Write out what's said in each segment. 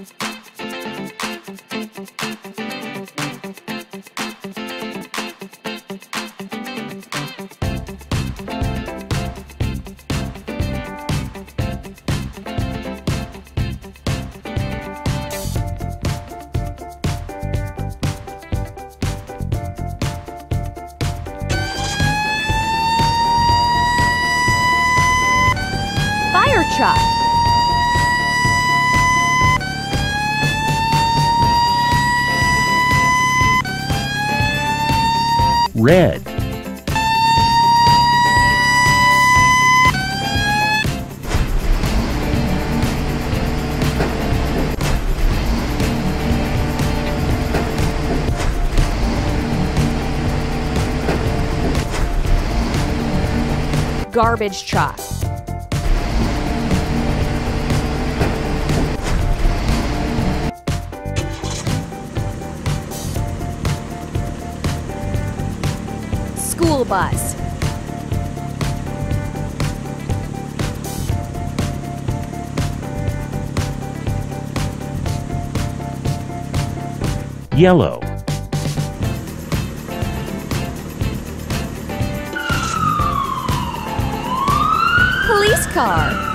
Fire truck. Red, Garbage truck. School bus. yellow, Police car.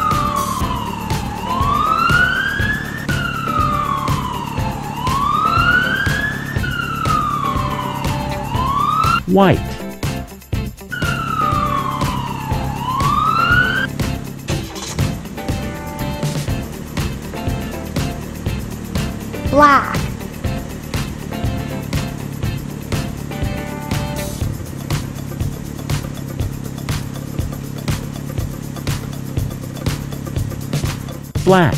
white, Black. black,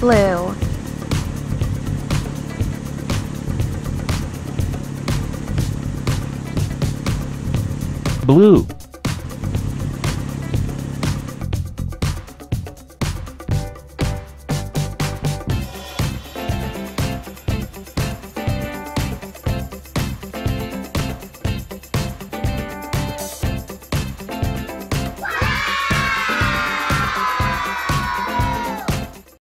Blue. blue,